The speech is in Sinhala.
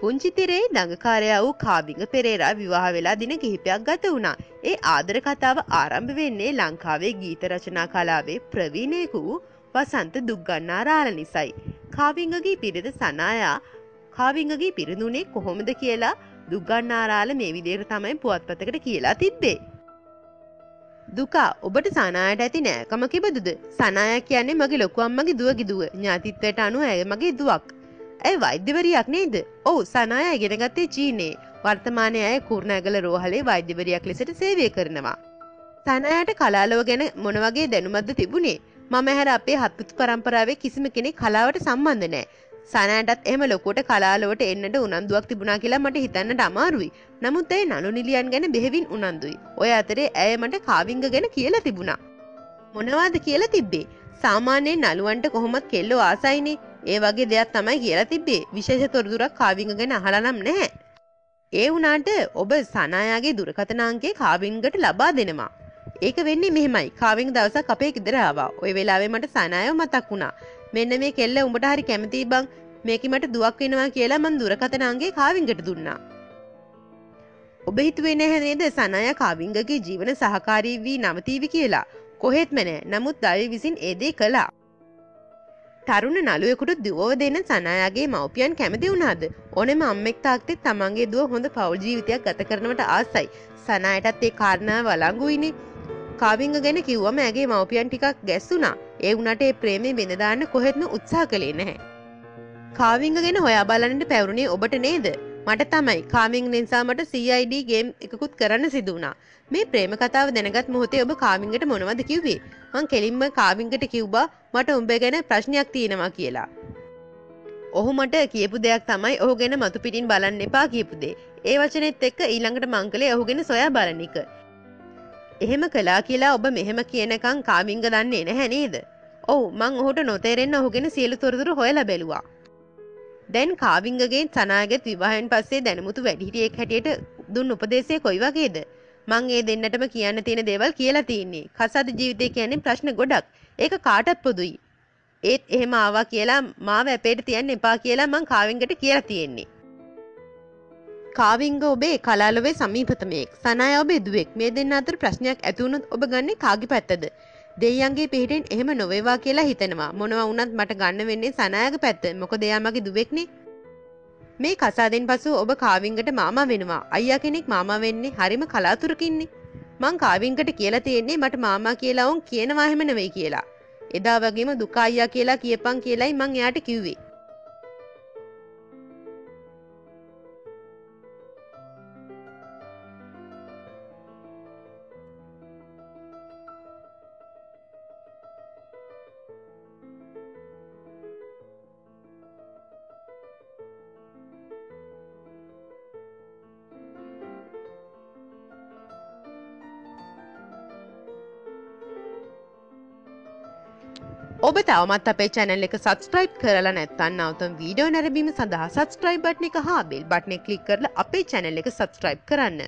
පුංචිතිරේ දඟකාරයා වූ කාබිංග පෙරේරා විවාහ වෙලා දින කිහිපයක් ගත වුණා. ඒ ආදර කතාව ආරම්භ වෙන්නේ ලංකාවේ ගීත රචනා කලාවේ ප්‍රවීණයෙකු වූ වසන්ත දුක්ගන්නාරාල නිසයි. කාවිංගගේ පිරිද සනායා කාවිංගගේ පිරිඳුනේ කොහොමද කියලා දුක්ගන්නාරාල මේ විදියට තමයි පුවත්පතකට කියලා තිබ්බේ. දුකා ඔබට සනායට ඇති නෑකම කිබදුද සනාය කියන්නේ මගේ ලොකුවම්මගේ දුවගේ දුව ඥාතිත්වයට අනුව ඇය මගේ දුවක්. ඇයි වෛද්‍යවරයක් නේද ඔවු සනාය ඉගෙනගත්තේ චීනේ වර්තමානය ඇය කුරණඇගල රෝහලේ වෛද්‍යවරයක් ලෙසට සේවය කරනවා. සනයට කලාලව ගැන මොනවගේ දැනුමත්ද තිබුණේ මම හැර අපේ හත්පුතු පරම්පරාවේ කිසිම කෙනෙ කලාවට සම්බන්ධ නෑ. සනයටත් එම ලොකොට කලාලොවට එන්නට උනන්දුවක් තිබුණා කියලා මට හිතන්නට අමාරුයි. නමුත් ඇය නළු නිලියන් ගැන බෙහෙවින් උනන්දුයි. ඔය අතරේ ඇය මට කාවිංග ගැන කියලා තිබුණා. මොනවාද කියලා තිබ්බේ. සාමාන්‍යයෙන් නළුවන්ට කොහොමත් කෙල්ලෝ ආසයිනේ ඒ වගේ දෙයක් තමයි කියලා තිබ්බේ. විශේෂ තොරතුරක් කාවිංග ගැන අහලනම් නැහැ. ඒ වුනාට ඔබ සනායාගේ දුරකථනාංකේ කාවිංගට ලබා දෙනවා. ඒක වෙන්නේ මෙහෙමයි. කාවිං දවසක් අපේ ගෙදර ආවා. ඔය වෙලාවේ මට සනායව මතක් වුණා. මෙන්න මේ කෙල්ල උඹට හරි කැමතියි බං. මේක මට දුවක් වෙනවා කියලා මං දුරකථනාංගේ කාවිංගට දුන්නා. ඔබ හිතුවේ නැහැ නේද? සනාය කාවිංගගේ ජීවන සහකාරී වී නවතීවි කියලා. කොහෙත්ම නෑ නමුත් දවි විසින් ඒ දේ කළා. තරුණ නළුවෙකුට දුවව දෙන්න සනායාගේ මව්පියන් කැමති වුණාද? ඕනෙම අම්මෙක් තාක්තෙත් තමන්ගේ දුව හොඳ පවුල් ජීවිතයක් ගත කරනවට ආසයි. සනායටත් ඒ කාරණාව වලංගුයිනේ කාවිංග ගැන කිව්වම ඇගේ මවපියන් ටිකක් ගැස්සුනා ඒ වුනට ඒ ප්‍රේමේ බෙඳදාන්න කොහෙත්ම උත්සා කළේ නැහැ. කාවිංග ගැන හොයා බලන්නට පැවරුණේ ඔබට නේද? මට තමයි කාමිං නිසා මට CID ගේම් එකකුත් කරන්න සිදුවනා මේ ප්‍රේම කතාව දැනගත් මොහොතේ ඔබ කාමිංගට මොනවද කිව්වේ මං කෙලින්ම කාවිංගට කිව්බා මට උඹ ගැන ප්‍රශ්නයක් තියෙනවා කියලා. ඔහු මට කියපු දෙයක් තමයි ඔහු ගැන මතු පිටින් බලන්න එපා කියපුදේ ඒ වචනෙත් එක්ක ඊළඟට මංකලේ ඔහුගෙන සොයා බලන එක එහෙම කලා කියලා ඔබ මෙහෙම කියනකං කාමිංග දන්නේ නැහැ නේද. ඔවු මං ඔහුට නොතේරෙන්න ඔහුගෙන සියලු තොරතුරු හොයල බැලවා. දැන් කාවිංගගේ සනාගත් විවාහයෙන් පස්සේ දැනමුතු වැඩිහිටියෙක් හැටියට දුන් උපදේශය කොයි වගේද. මං ඒ දෙන්නටම කියන්න තියෙන දේවල් කියලා තියන්නේ කසාද ජීවිතය කියන්නේ ප්‍රශ්න ගොඩක් ඒක කාටත් පොදුයි. ඒත් එහෙම ආවා කියලා මාව ඇපේට තියන්න එපා කියලා මං කාවිංගට කියලා තියෙන්නේ. කාවිංග ඔබේ කලාලොවේ සමීපතමයෙක් සනය ඔබේ දුවෙක් මේ දෙන්න අතර ප්‍රශ්නයක් ඇතිවුණොත් ඔබ ගන්නේ කාගි පැත්තද දෙයියන්ගේ පිහිටෙන් එහෙම නොවේවා කියලා හිතනවා. මොනවා වුණත් මට ගන්න වෙන්නේ සනායක පැත්ත. මොකද එයා මගේ දුවෙක්නේ. මේ කසාදෙන් පසු ඔබ කාවිංගට මාමා වෙනවා. අයියා කෙනෙක් මාමා වෙන්නේ හරිම කලාතුරකින්නේ. මං කාවිංගට කියලා තියෙන්නේ මට මාමා කියලා වුන් කියනවා එහෙම නෙවෙයි කියලා. එදා වගේම දුකා අයියා කියලා කියපන් කියලයි මං එයාට කිව්වේ. ඔබ තවමත් අපේ චැනල් එක සබස්ක්‍රයිබ් කරලා නැත්තන්න අවතම් වීඩියෝ නැරබීම සඳහා සබස්ක්‍රයිබ් බට්න එක හා බෙල් බට්න කලික් කරලා අපේ චැනල් එක සබස්ක්‍රයිබ් කරන්න.